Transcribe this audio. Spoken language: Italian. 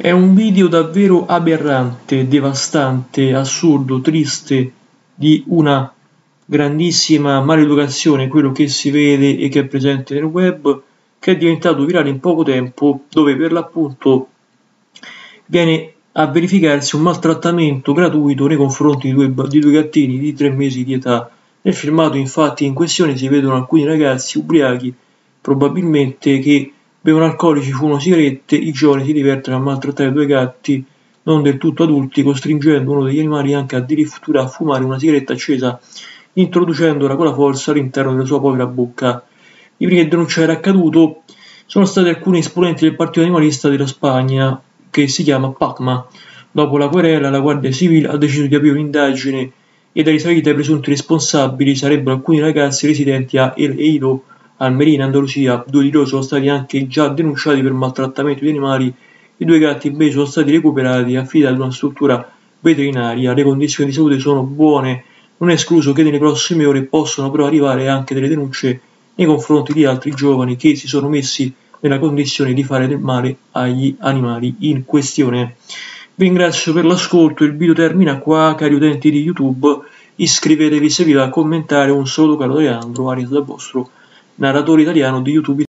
È un video davvero aberrante, devastante, assurdo, triste, di una grandissima maleducazione, quello che si vede e che è presente nel web, che è diventato virale in poco tempo, dove per l'appunto viene a verificarsi un maltrattamento gratuito nei confronti di due, di due gattini di tre mesi di età. Nel filmato infatti in questione si vedono alcuni ragazzi ubriachi, probabilmente che bevono alcolici, fumano sigarette, i giovani si divertono a maltrattare due gatti non del tutto adulti, costringendo uno degli animali anche addirittura a fumare una sigaretta accesa, introducendola con la forza all'interno della sua povera bocca. I primi a denunciare accaduto sono stati alcuni esponenti del Partito Animalista della Spagna, che si chiama PACMA. Dopo la querela, la Guardia Civile ha deciso di aprire un'indagine e da risalita ai presunti responsabili sarebbero alcuni ragazzi residenti a El Eido, Almeria in Andalusia, due di loro sono stati anche già denunciati per maltrattamento di animali, i due gatti invece sono stati recuperati e affidati ad una struttura veterinaria, le condizioni di salute sono buone, non è escluso che nelle prossime ore possano però arrivare anche delle denunce nei confronti di altri giovani che si sono messi nella condizione di fare del male agli animali in questione. Vi ringrazio per l'ascolto, il video termina qua, cari utenti di YouTube, iscrivetevi se vi va a commentare. Un saluto caro da Leandro, Arias da vostro narratore italiano di YouTube